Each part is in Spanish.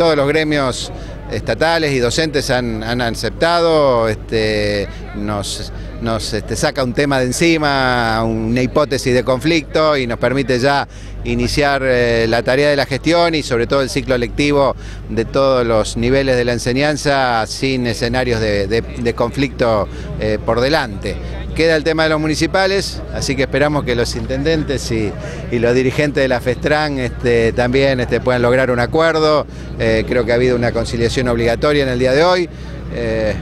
todos los gremios estatales y docentes han, aceptado, este, nos, nos este, saca un tema de encima, una hipótesis de conflicto y nos permite ya iniciar eh, la tarea de la gestión y sobre todo el ciclo lectivo de todos los niveles de la enseñanza sin escenarios de, conflicto eh, por delante. Queda el tema de los municipales, así que esperamos que los intendentes y, los dirigentes de la FESTRAN este, también este, puedan lograr un acuerdo. Eh, creo que ha habido una conciliación obligatoria en el día de hoy. Eh,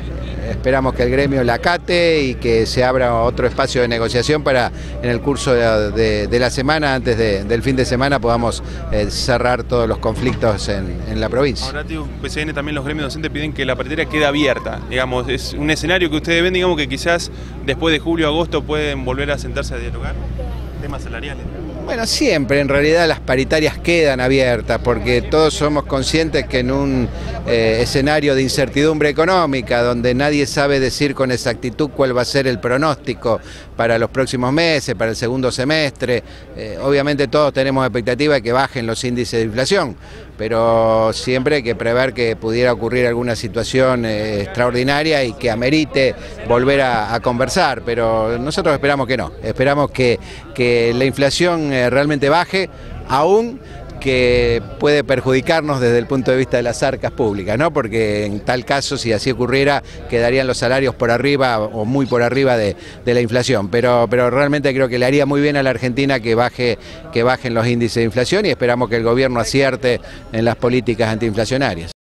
esperamos que el gremio la acate y que se abra otro espacio de negociación para en el curso de, la semana, antes del fin de semana, podamos eh, cerrar todos los conflictos en, la provincia. Ahora, tío, PCN también los gremios docentes piden que la paritera quede abierta. Digamos, es un escenario que ustedes ven, digamos que quizás después de julio, agosto pueden volver a sentarse a dialogar temas salariales. Bueno, siempre en realidad las paritarias quedan abiertas porque todos somos conscientes que en un eh, escenario de incertidumbre económica donde nadie sabe decir con exactitud cuál va a ser el pronóstico para los próximos meses, para el segundo semestre, eh, obviamente todos tenemos expectativa de que bajen los índices de inflación, pero siempre hay que prever que pudiera ocurrir alguna situación eh, extraordinaria y que amerite volver a, conversar, pero nosotros esperamos que no, esperamos que, que la inflación eh, realmente baje, aún que puede perjudicarnos desde el punto de vista de las arcas públicas, ¿no? porque en tal caso, si así ocurriera, quedarían los salarios por arriba o muy por arriba de, la inflación. Pero, pero realmente creo que le haría muy bien a la Argentina que, baje, que bajen los índices de inflación y esperamos que el gobierno acierte en las políticas antiinflacionarias.